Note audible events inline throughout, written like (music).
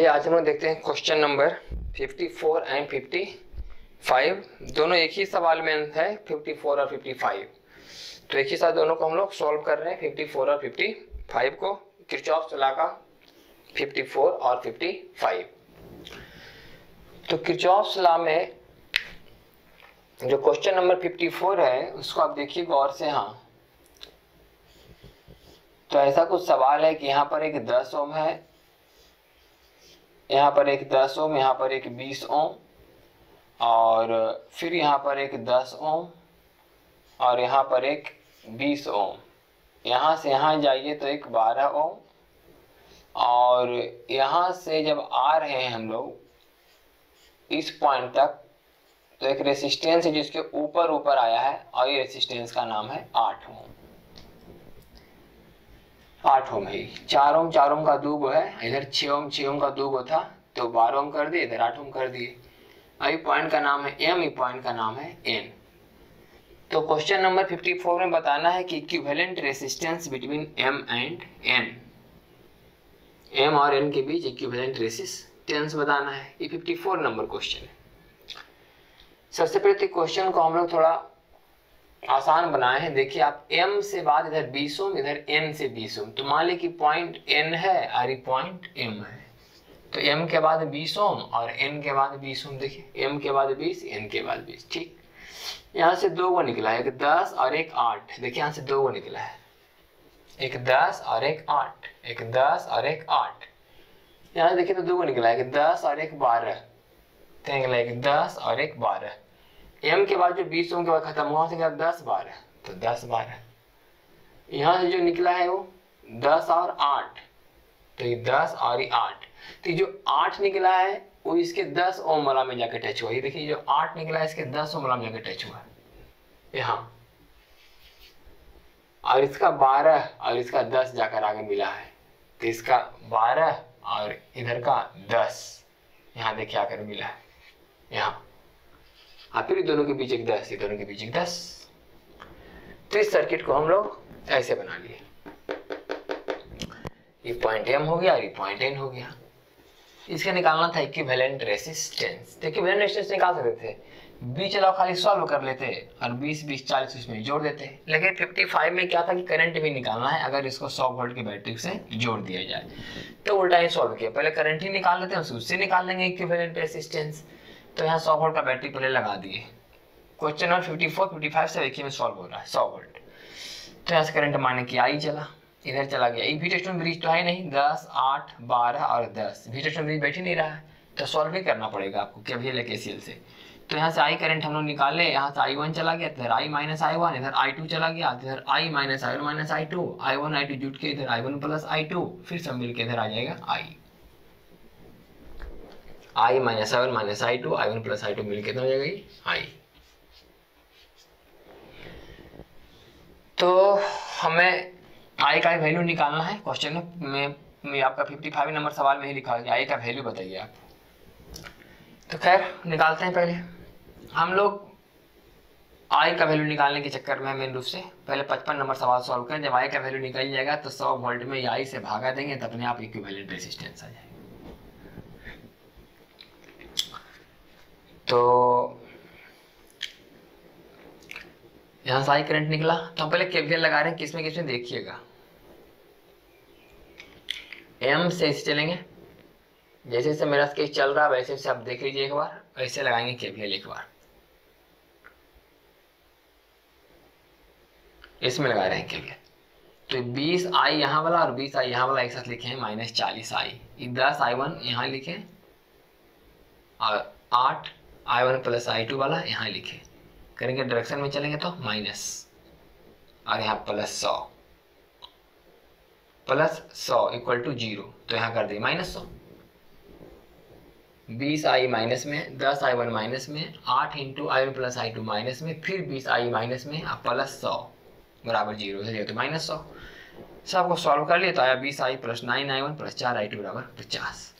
चलिए, आज हम लोग देखते हैं क्वेश्चन नंबर 54 एंड 55 दोनों एक ही सवाल में है 54 और 55 तो एक ही साथ दोनों को हम लोग सॉल्व कर रहे हैं 54 और 55 को। किरचॉफ चला का 54 और 55 तो किरचॉफ ला में जो क्वेश्चन नंबर 54 है, उसको आप देखिए गौर से हाँ। तो ऐसा कुछ सवाल है कि यहाँ पर एक 10 ओम है यहाँ पर एक 10 ओम, यहाँ पर एक 20 ओम और फिर यहाँ पर एक 10 ओम और यहाँ पर एक 20 ओम। यहाँ से यहाँ जाइए तो एक 12 ओम और यहाँ से जब आ रहे हैं हम लोग, इस पॉइंट तक तो एक रेसिस्टेंस है जिसके ऊपर ऊपर आया है और ये रेसिस्टेंस का नाम है आठ ओम। आठ ओम है। चार ओम चार ओम का दो गो है। इधर छः ओम छः ओम का दो गो था तो बारह ओम कर दिए, इधर आठ ओम कर दिए। अभी पॉइंट का नाम है एम ई पॉइंट का नाम है एन तो क्वेश्चन नंबर 54 में बताना है कि equivalent resistance between M and N M और एन के बीच इक्विवेलेंट रेसिस्टेंस बताना है। ये 54 नंबर क्वेश्चन है। सबसे पहले तो क्वेश्चन को हम लोग थोड़ा आसान बनाए हैं। देखिए, आप m से बाद इधर बीस ओम इधर n से बीस ओम तो मान ली कि पॉइंट n है और पॉइंट m है। तो m के बाद बीस ओम और n के बाद बीस ओम देखिए। M के बाद बीस n के बाद बीस ठीक। यहाँ से दो गो निकला है, एक दस और एक आठ। देखिए, यहाँ से दो गो निकला है। एक दस और एक आठ, एक दस और एक आठ। यहाँ देखिए तो दो गो निकला है, एक दस और एक बारह। तो निकला एक दस और एक बारह। एम के बाद जो बीस ओम के बाद खत्म हुआ से दस बारह तो दस बारह यहाँ से जो निकला है वो दस और आठ। तो ये दस और ये आठ। तो जो आठ निकला है, वो इसके दस ओम वाला में जाके टच हुआ। ये देखिए, जो आठ निकला है, इसके दस ओम वाला में जाके टच हुआ यहाँ। और इसका बारह और इसका दस जाकर आगे मिला है। तो इसका बारह और इधर का दस। यहाँ देखिए आकर मिला है। यहाँ। हाँ फिर दोनों के बीच एक दस, ये दोनों के बीच एक दस। तो इस सर्किट को हम लोग ऐसे बना लिए। ये पॉइंट एम हो गया और ये पॉइंट एन हो गया। इसका निकालना था इक्विवेलेंट रेसिस्टेंस तो इक्विवेलेंट रेसिस्टेंस निकाल सकते थे। बीच चलाओ, खाली सॉल्व कर लेते और 20 20 40 इसमें जोड़ देते। लेकिन 55 में क्या था कि करंट भी निकालना है अगर इसको 100 वोल्ट की बैटरी से जोड़ दिया जाए। तो उल्टा ही सॉल्व किया। पहले करंट ही निकाल लेते हैं, उससे निकाल लेंगे इक्विवेलेंट रेसिस्टेंस तो यहाँ सौ वोल्ट का बैटरी पहले लगा दिए। Question number fifty four fifty five से देखिए में सॉल्व हो रहा है, सौ वोल्ट। तो यहाँ से करंट माने कि आई चला, इधर चला गया। एक टेस्टन ब्रिज तो है नहीं, दस, आठ, बारह और दस। टेस्टन ब्रिज बैठ ही नहीं रहा है तो सॉल्व भी करना पड़ेगा आपको क्या भी के सी से। तो यहाँ से आई करंट हम लोग निकाले, यहाँ से आई वन चला गया, इधर आई माइनस आई वन इधर आई टू चला गया, इधर I minus I one minus I two I one I two जुट के इधर I one plus I two फिर सब मिल के इधर आ जाएगा I I minus I one minus I two, I one plus I two मिल कितना हो जाएगा आई। तो हमें आई का वैल्यू निकालना है। क्वेश्चन में में आपका 55 नंबर सवाल में ही लिखा है आई का वैल्यू बताइए आप। तो खैर, निकालते हैं पहले। हम लोग आई का वैल्यू निकालने के चक्कर में मेन रूप से पहले 55 नंबर सवाल सॉल्व करें। जब आई का वैल्यू निकल जाएगा तो सौ वोल्ट में आई से भागा देंगे, तब अपने आप इक्विवेलेंट रेजिस्टेंस आ जाएगा। तो यहाँ से आई करंट निकला। तो हम पहले केवीएल लगा रहे हैं, किसमें किसमें देखिएगा। एम से चलेंगे। जैसे जैसे मेरा स्केच चल रहा है वैसे वैसे आप देख लीजिए एक बार, वैसे लगाएँगे केवीएल एक बार। इसमें लगा रहे हैं केवीएल तो 20 आई यहाँ वाला और 20 आई यहाँ वाला एक साथ लिखे हैं माइनस चालीस आई दस आई वन यहाँ लिखे और आठ I one plus I two वाला यहाँ लिखे। करेंगे डायरेक्शन में चलेंगे तो माइनस और यहाँ प्लस सौ। प्लस सौ इक्वल टू ज़ीरो तो यहाँ कर दिए माइनस सौ। बीस आई माइनस में, दस आई वन माइनस में, आठ into I one plus I two minus में, फिर बीस आई माइनस में और प्लस सौ बराबर ज़ीरो से तो माइनस सौ। सबको सॉल्व कर लिया तो आया बीस I plus nine I one plus चार आई टू बराबर पचास।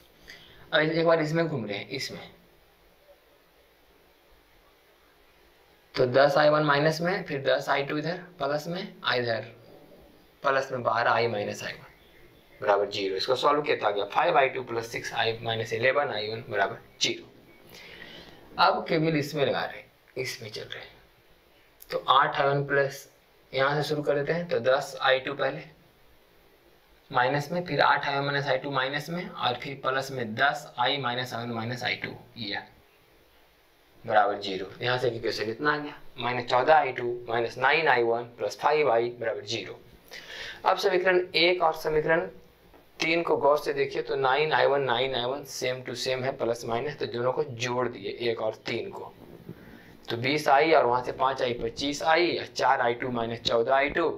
अब एक बार इसमें घूम रहे हैं, इसमें। तो दस आई वन माइनस में, फिर दस आई टू इधर, प्लस में, आई इधर। प्लस में बारह आई माइनस आई वन, बराबर ज़ीरो। इसको सॉल्व किया आ गया five I two plus six I minus eleven I one बराबर ज़ीरो। अब केवल इसमें लगा रहे इसमें चल रहे तो आठ आई वन प्लस यहाँ से शुरू कर देते हैं तो दस आई टू पहले, माइनस में, फिर आठ I one minus I two minus में, और फिर प्लस में दस I minus I one minus I two, ये। बराबर ज़ीरो। यहाँ से इक्वेशन इतना आ गया? माइनस चौदह I two minus nine I one plus five I बराबर ज़ीरो। अब समीकरण एक और समीकरण तीन को गौर से देखिए तो nine I one nine I one same to same है प्लस माइनस तो दोनों को जोड़ दिए, एक और तीन को। तो बीस आई और वहाँ से पाँच आई पच्चीस आई चार आई टू माइनस चौदह आई टू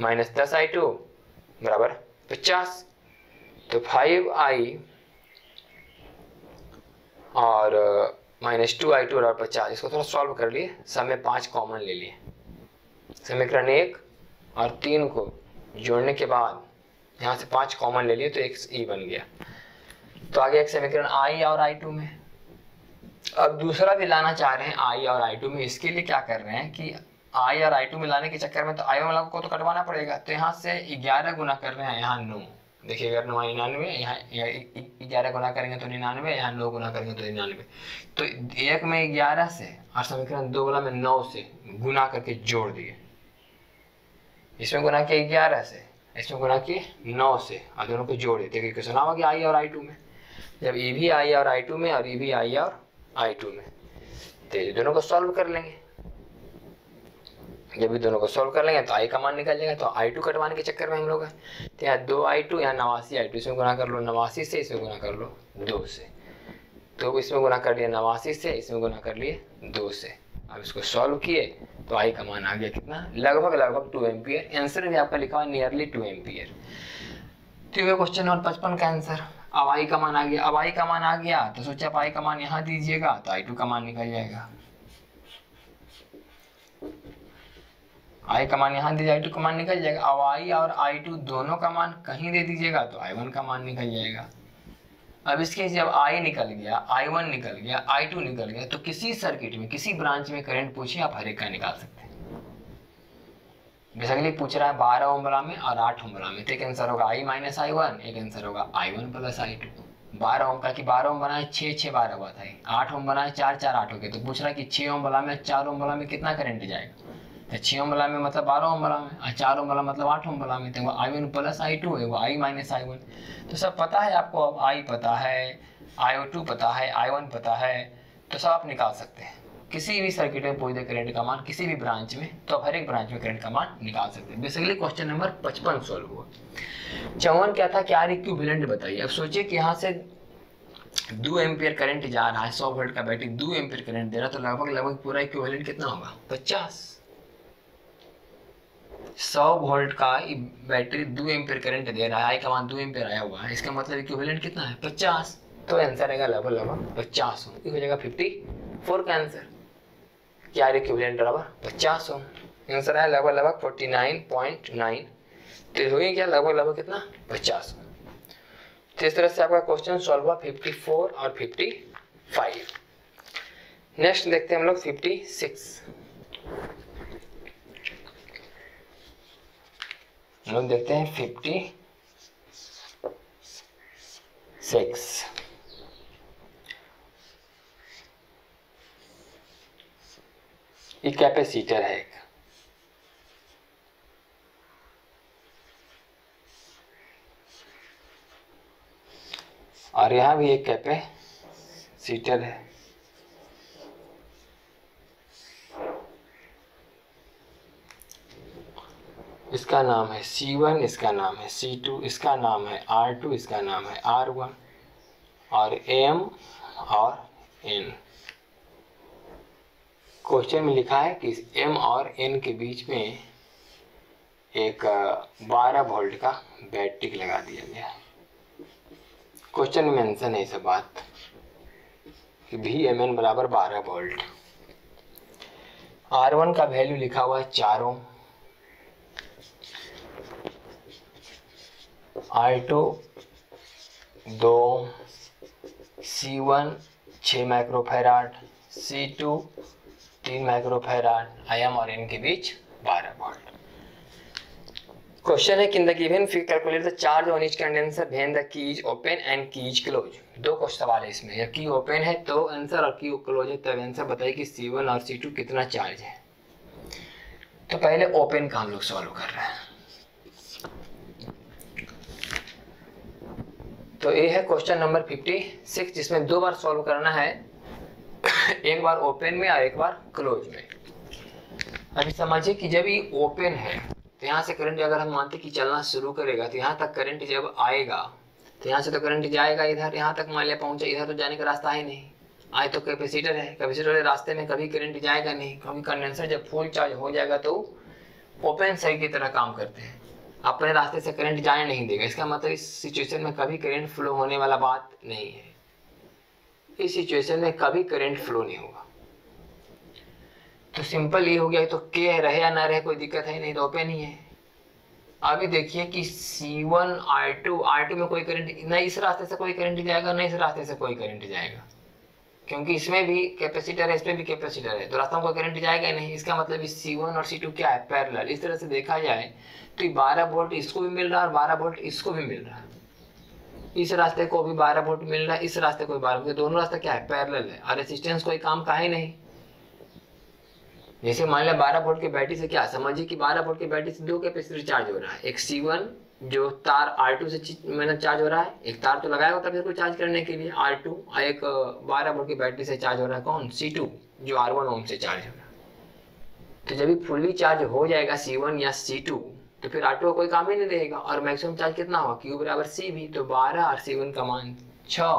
माइनस दस आई टू बराबर पचास। तो फाइव आई और माइनस टू आई टू और पचास, इसको थोड़ा सॉल्व कर लिए। में पाँच कॉमन ले लिए। समीकरण एक और तीन को जोड़ने के बाद यहाँ से पाँच कॉमन ले लिए तो एक ई e बन गया। तो आगे एक समीकरण आई और आई टू में। अब दूसरा भी लाना चाह रहे हैं आई और आई टू में, इसके लिए क्या कर रहे हैं कि आई और आई टू में लाने के चक्कर में तो आई वाला को तो कटवाना पड़ेगा। तो यहाँ से ग्यारह गुना कर रहे हैं, यहाँ नौ। देखिए, अगर नौ निन्यानवे, यहाँ ग्यारह गुना करेंगे तो निन्यानवे, यहाँ नौ गुना करेंगे तो निन्यानवे। तो एक में ग्यारह से और समीकरण दो वाला में नौ से गुना करके जोड़ दिए। इसमें गुना किया ग्यारह से, इसमें गुना किए नौ से, और दोनों को जोड़ दिए। देखिए, क्वेश्चन आ गया आई और आई टू में? जब ये भी आई और आई टू में, और ये भी आई और आई टू में। तो दोनों को सॉल्व कर लेंगे। जब भी दोनों को सोल्व कर लेंगे तो आई का मान निकल जाएगा तो आई टू कटवाने के चक्कर में हम लोग तो यहाँ दो आई टू यहाँ नवासी आई टू इसमें गुना कर लो, नवासी से इसमें गुना कर लो, दो से। तो इसमें गुना कर लिया नवासी से, इसमें गुना कर लिए दो से। अब इसको सॉल्व किए तो आई का मान आ गया कितना? लगभग लगभग टू एम्पियर आंसर भी आपका लिखा हुआ नियरली टू एम्पियर तो ये क्वेश्चन नंबर पचपन का आंसर अब आई का मान आ गया, अब आई का मान आ गया तो सोचा आप आई का मान यहाँ दीजिएगा तो आई टू का मान निकल जाएगा। आई का मान यहाँ दीजिए आई टू का मान निकल जाएगा। अब आई और आई टू दोनों का मान कहीं दे दीजिएगा तो आई वन का मान निकल जाएगा। अब इसके जब आई निकल गया आई वन निकल गया आई टू निकल गया तो किसी सर्किट में, किसी ब्रांच में करंट पूछिए, आप हर एक का निकाल सकते हैं। बेसिकली पूछ रहा है, बारह ओमला में और आठ ओमला में तो एक आंसर होगा आई माइनस आई वन एक आंसर होगा I one plus I two बारह ओम का कि बारह ओम बनाए छः छः बारह हुआ था आठ ओम बनाए चार चार आठ हो गए तो पूछ रहा है कि छः ओम बला में चार ओम बला में कितना करंट जाएगा? तो छः बला में मतलब बारह बला में, और चार बला मतलब आठ बला में तो वो I one plus I two है, वो आई माइनस आई वन तो सब पता है आपको, अब आई पता है, आई टू पता है, आई वन पता है तो सब आप निकाल सकते हैं। किसी भी सर्किट में पूछ दे करंट का मान, किसी भी ब्रांच में तो आप हर एक ब्रांच में करंट का मान निकाल सकते हैं। बेसिकली क्वेश्चन नंबर पचपन सोल्व हुआ। चौवन क्या था? क्या इक्विवेलेंट बताइए। अब सोचिए कि यहाँ से दो एम्पियर करंट जा रहा है, सौ वोल्ट का बैटरी दो एम्पियर करंट दे रहा है तो लगभग लगभग पूरा इक्विवेलेंट कितना होगा? पचास। सौ वोल्ट का बैटरी दो एम्पियर करंट दे रहा है, आई का मान दो एम्पियर आया हुआ है। इसका मतलब इक्विवेलेंट कितना है? पचास। तो आंसर आएगा लगभग लगभग पचास हो हो जाएगा फिफ्टी फोर का आंसर क्या इक्विवेलेंट बराबर? पचास हो आंसर आया लगभग लगभग फोर्टी नाइन पॉइंट नाइन तो हो गया क्या? लगभग लगभग कितना? पचास तो इस तरह से आपका क्वेश्चन सॉल्व हुआ फिफ्टी फोर और फिफ्टी फाइव नेक्स्ट देखते हैं हम लोग फिफ्टी सिक्स लोग देखते हैं फिफ्टी सिक्स ये कैपेसिटर है एक। और यहाँ भी एक कैपेसिटर है। इसका नाम है सी वन इसका नाम है सी टू इसका नाम है आर टू इसका नाम है आर वन और एम और एन क्वेश्चन में लिखा है कि एम और एन के बीच में एक 12 वोल्ट का बैटरी लगा दिया गया। क्वेश्चन में मेंशन है सब बात भी एम एन बराबर बारह वोल्ट आर वन का वैल्यू लिखा हुआ है चारों। टू दो सी वन छः माइक्रोफेराड सी टू तीन माइक्रोफेराड आई एम और इनके बीच बारह वोल्ट क्वेश्चन है in the given figure calculate the charge on each condenser when the keys open and keys close दो क्वेश्चन सवाल है इसमें या की ओपन है तो आंसर और की क्लोज है, तब आंसर बताइए कि C1 और C2 कितना चार्ज है। तो पहले ओपन का हम लोग सॉल्व कर रहे हैं। तो ये है क्वेश्चन नंबर 56 जिसमें दो बार सॉल्व करना है। (coughs) एक बार ओपन में और एक बार क्लोज में। अभी समझिए कि जब ये ओपन है तो यहाँ से करंट अगर हम मानते कि चलना शुरू करेगा तो यहाँ तक करंट जब आएगा तो यहाँ से तो करंट जाएगा इधर, यहाँ तक मान लिया पहुँचा, इधर तो जाने का रास्ता है नहीं। आए तो कैपेसिटर है कैपेसिटर रास्ते में कभी करंट जाएगा नहीं क्योंकि कंडेंसर जब फुल चार्ज हो जाएगा तो ओपन साइड की तरह काम करते हैं। अपने रास्ते से करंट जाने नहीं देगा। इसका मतलब इस सिचुएशन में कभी करंट फ्लो होने वाला बात नहीं है। इस सिचुएशन में कभी करंट फ्लो नहीं होगा। तो सिंपल ये हो गया तो के रहे या ना रहे, कोई दिक्कत है नहीं तो ओपन ही है। अभी देखिए कि C1 R2 R2 में कोई करंट ना इस रास्ते से कोई करंट जाएगा, ना इस रास्ते से कोई करंट जाएगा। क्योंकि इसमें भी कैपेसिटर है, इसमें भी कैपेसिटर है। तो रास्ता में कोई करंट जाएगा नहीं। इसका मतलब इस C1 और C2 क्या है? पैरेलल इस तरह से देखा जाए तो 12 वोल्ट इसको भी मिल रहा है और 12 वोल्ट इसको भी मिल रहा। है इस रास्ते को भी 12 वोल्ट मिल रहा है इस रास्ते को भी 12 वोल्ट दोनों रास्ते क्या है? पैरेलल है। और रेसिस्टेंस कोई काम का है नहीं। जैसे मान लिया 12 वोल्ट की बैटरी से क्या? समझिए कि 12 वोल्ट की बैटरी से दो कैपेसिटर चार्ज हो रहा है। एक C1 जो तार R2 से मैंने चार्ज हो रहा है, एक तार तो लगाया होता है को चार्ज करने के लिए R2 और एक 12 वोल्ट की बैटरी से चार्ज हो रहा है, कौन? C2 जो R1 ओम से चार्ज हो रहा है। तो जब भी फुल्ली चार्ज हो जाएगा C1 या C2 तो फिर R2 का कोई काम ही नहीं रहेगा, और मैक्सिमम चार्ज कितना होगा? Q बराबर सी भी तो 12 और C1 का मान 6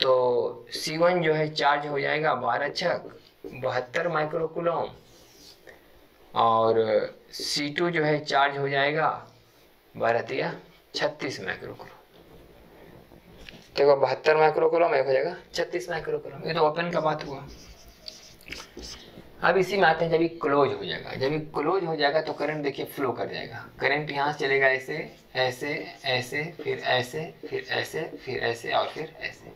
तो C1 जो है चार्ज हो जाएगा बारह छक, बहत्तर माइक्रोकुलम और C2 जो है चार्ज हो जाएगा बारह छत्तीस माइक्रोकुलम देखो, बहत्तर माइक्रोकुलम एक हो जाएगा। छत्तीस माइक्रोकुलम ये तो ओपन का बात हुआ। अब इसी में आते हैं, जब ये क्लोज हो जाएगा। जब ये क्लोज हो जाएगा तो करंट देखिए फ्लो कर जाएगा। करंट यहाँ से चलेगा ऐसे ऐसे ऐसे, फिर ऐसे फिर ऐसे फिर ऐसे और फिर ऐसे।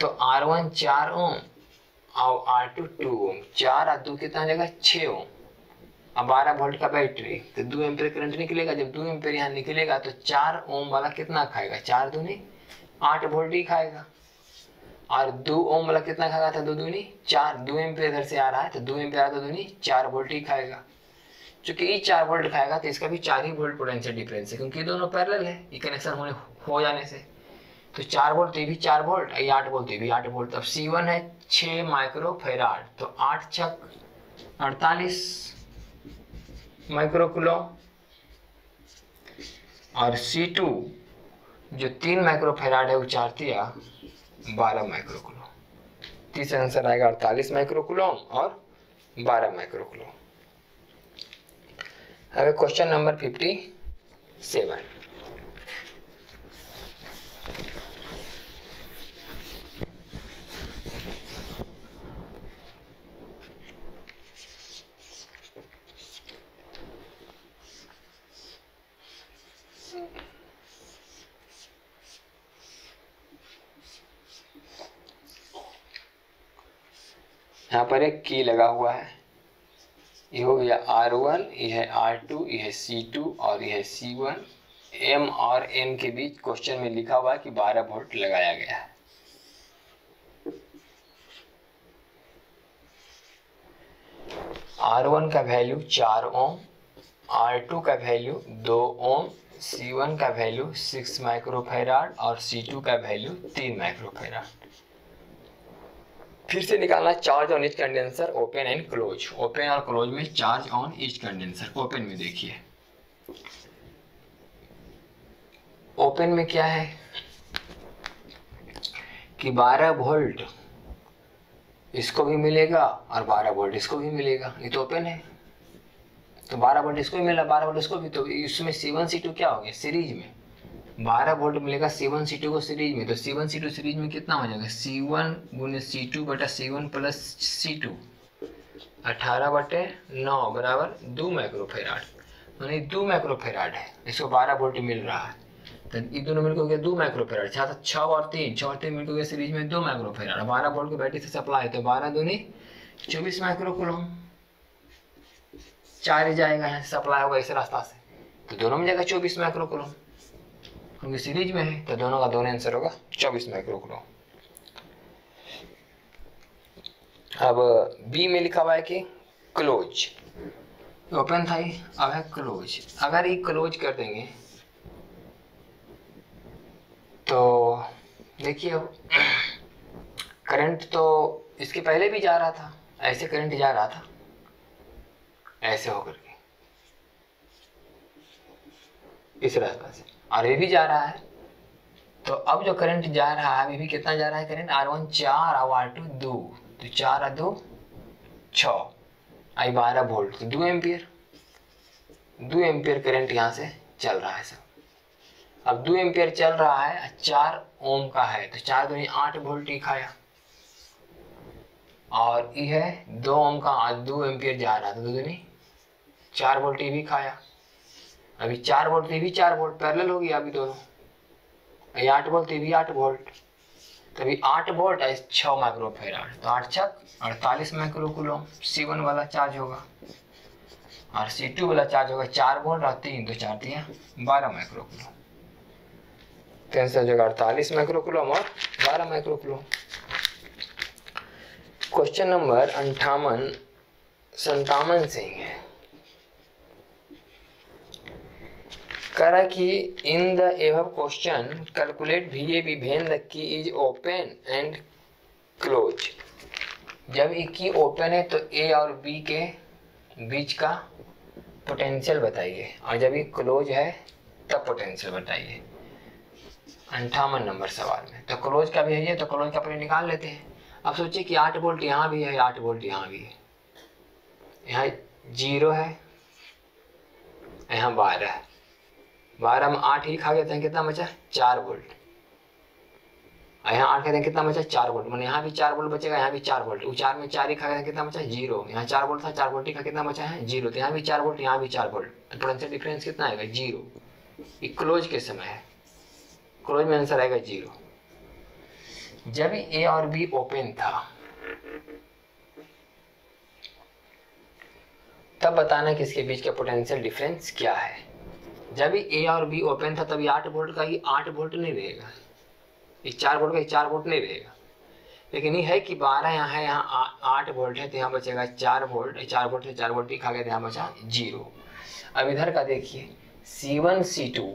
तो R1 चार ओम, और आर टू टू ओम। चार और दो कितना जाएगा? छः ओम। अब बारह वोल्ट का बैटरी तो दो एम्पेयर करंट निकलेगा, जब दो एम्पेयर यहाँ निकलेगा तो चार ओम वाला कितना खाएगा? चार दूनी, आठ वोल्ट ही खाएगा। और दो ओम वाला कितना खाएगा? था दो दूनी, चार। दो एम्पेयर इधर से आ रहा है तो दो एम्पेयर तो दूनी, चार वोल्ट ही खाएगा। चूँकि ये चार वोल्ट खाएगा तो इसका भी चार ही वोल्ट पोटेंशियल डिफरेंस है, क्योंकि दोनों पैरेलल है, ये कनेक्शन होने, हो जाने से। तो चार वोल्ट ये भी चार वोल्ट ये आठ वोल्ट ये भी आठ वोल्ट अब सी वन है छ माइक्रो फेराड तो आठ छक अड़तालीस। माइक्रो और सी टू जो तीन माइक्रो फेराड है, वो चार तिया बारह माइक्रो तीसरा आंसर आएगा अड़तालीस माइक्रो और बारह माइक्रो अब क्वेश्चन नंबर फिफ्टी सेवन यहाँ पर एक की लगा हुआ है। ये हो गया आर वन ये है आर टू ये है सी टू और ये है सी वन एम और एन के बीच क्वेश्चन में लिखा हुआ है कि 12 वोल्ट लगाया गया है। आर वन का वैल्यू चार ओम आर टू का वैल्यू दो ओम सी वन का वैल्यू सिक्स माइक्रोफेराड और सी टू का वैल्यू तीन माइक्रोफेराड फिर से निकालना charge on each condenser open and close open और क्लोज में charge on each condenser open में देखिए। ओपन में क्या है? कि 12 वोल्ट इसको भी मिलेगा और 12 वोल्ट इसको भी मिलेगा। ये तो ओपन है। तो 12 वोल्ट इसको भी मिला 12 वोल्ट इसको भी तो इसमें C1 C2 क्या हो गया सीरीज़ में। बारह वोल्ट मिलेगा सी वन सी टू को सीरीज़ में। तो C one C two series में कितना हो जाएगा? सी वन गुने सी टू बटा C one plus C two अठारह बटे नौ बराबर दो माइक्रोफेराड। यानी दो माइक्रोफेराड है। इसको बारह वोल्ट मिल रहा है। तो ये दोनों मिलकर हो गया दो माइक्रोफेराड। छः छः और तीन। छः और तीन मिलकर गया सीरीज़ में दो माइक्रोफेराड। बारह वोल्ट की बैटरी से सप्लाई तो बारह दूनी चौबीस माइक्रोकुलम चार ही जाएगा सप्लाई होगा इस रास्ता से। तो दोनों में जाएगा चौबीस माइक्रो कुलोम क्योंकि सीरीज़ में है तो दोनों का दोनों आंसर होगा। चौबीस माइक्रो कुलोम अब बी में लिखा हुआ है कि क्लोज ओपन था अब है क्लोज अगर ये क्लोज कर देंगे तो देखिए अब करंट तो इसके पहले भी जा रहा था, ऐसे करंट जा रहा था, ऐसे होकर के। इस रास्ता से। ये भी जा रहा है। तो अब जो करंट जा रहा है, अभी भी कितना जा रहा है करंट आर वन चार और आर टू दो। तो चार दो, छ। आई बारह वोल्ट तो दो एम्पियर। दो एम्पियर करंट यहाँ से चल रहा है सब। अब दो एम्पियर चल रहा है चार ओम का है। तो चार दो आठ वोल्ट ही खाया। और ये है दो ओम का, दो एम्पियर जा रहा था दो दूनी चार वोल्ट भी खाया। अभी चार वोल्ट ये भी चार वोल्ट पैरेलल हो गया अभी दोनों। ये आठ वोल्ट ये भी आठ वोल्ट तो अभी आठ वोल्ट है छः माइक्रो फेराड तो आठ छक अड़तालीस माइक्रो कुलोम सी वन वाला चार्ज होगा। और सी टू वाला चार्ज होगा चार वोल्ट और तीन तो चार दिया बारह माइक्रो तो आंसर जो अड़तालीस माइक्रो कुलोम और बारह माइक्रो कुलोम क्वेश्चन नंबर अंठावन, संतावन से ही है। करा कि इन द एव क्वेश्चन कैलकुलेट भी A B when the key is open and close. जब ए की ओपन है तो ए और बी के बीच का पोटेंशियल बताइए। और जब ये क्लोज है तब पोटेंशियल बताइए। अंठावन नंबर सवाल में। तो क्लोज का भी है ये तो क्लोज का पहले निकाल लेते हैं। अब सोचिए कि आठ वोल्ट यहाँ भी है, आठ वोल्ट यहाँ भी है। यहाँ ज़ीरो है, यहाँ बारह है। बारह में आठ ही खा गए थे कितना बचा? चार वोल्ट यहाँ आठ कहते हैं, कितना बचा? चार वोल्ट मैंने यहाँ भी चार वोल्ट बचेगा, यहाँ भी चार वोल्ट चार में चार ही खा गया कितना बचा? ज़ीरो। यहाँ चार वोल्ट था, चार वोल्ट ही का कितना बचा है? ज़ीरो। तो यहाँ भी चार वोल्ट यहाँ भी चार वोल्ट तो पोटेंशियल डिफरेंस कितना आएगा? ज़ीरो। क्लोज के समय है। क्लोज में आंसर आएगा ज़ीरो। जब ए और बी ओपन था, तब बताना कि इसके बीच का पोटेंशियल डिफरेंस क्या है? जब ए और बी ओपन था, तभी आठ वोल्ट का ही आठ वोल्ट नहीं रहेगा। ये चार वोल्ट का ही चार वोल्ट नहीं रहेगा। लेकिन ये है कि बारह यहाँ है, यहाँ आठ वोल्ट है तो यहाँ बचेगा चार वोल्ट चार वोल्ट से चार वोल्ट ही खा गए तो यहाँ बचा ज़ीरो। अब इधर का देखिए C one C two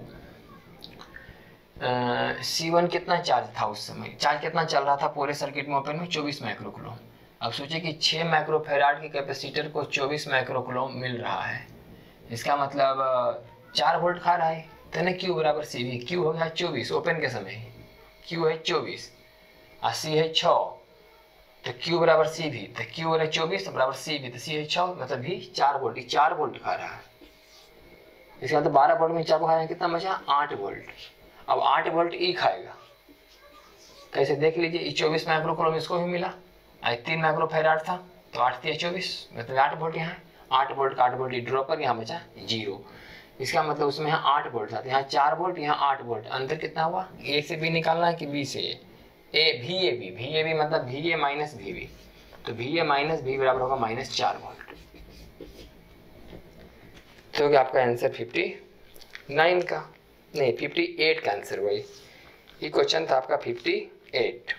C one कितना चार्ज था उस समय? चार्ज कितना चल रहा था पूरे सर्किट में ओपन में? चौबीस माइक्रो अब सोचिए कि छः माइक्रो फेराड के कैपेसिटर को चौबीस माइक्रो मिल रहा है। इसका मतलब चार वोल्ट खा रहा है। तो ना क्यू बराबर सी वी क्यू हो गया चौबीस ओपन के समय। क्यू है चौबीस, और सी है छ तो क्यू बराबर सी भी। तो क्यू है चौबीस तो बराबर सी भी। तो सी है छ मतलब भी चार वोल्ट चार वोल्ट खा रहा है। इसका मतलब बारह वोल्ट में चार खा रहा है कितना बचा? आठ वोल्ट। अब आठ वोल्ट ई खाएगा। कैसे देख लीजिए चौबीस माइक्रो इसको भी मिला। आई तीन माइक्रो फेराड था तो आठ दिया चौबीस। मतलब आठ वोल्ट यहाँ आठ वोल्ट का आठ वोल्ट ड्रॉपर यहाँ बचा, ज़ीरो। इसका मतलब उसमें यहाँ आठ वोल्ट था। तो यहाँ चार वोल्ट यहाँ आठ वोल्ट अंतर कितना हुआ? ए से बी निकालना है कि बी से ए भी ए बी भी ए बी मतलब भी ए माइनस भी बी तो भी ए माइनस भी बराबर होगा माइनस चार वोल्ट तो क्या आपका आंसर फिफ्टी नाइन का। नहीं फिफ्टी एट का आंसर वही ये। क्वेश्चन था आपका फिफ्टी एट